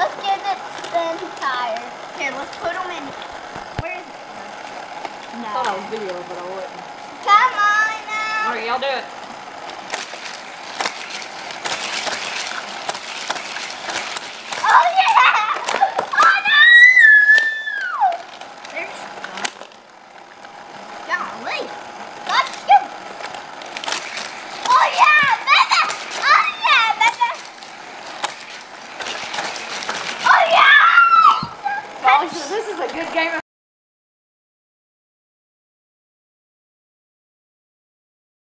Let's get the, the entire. Here, let's put them in. Where is it? No. I thought I was video, but I wasn't. Come on now. All right, y'all do it. Oh yeah! Oh no! There's a good game of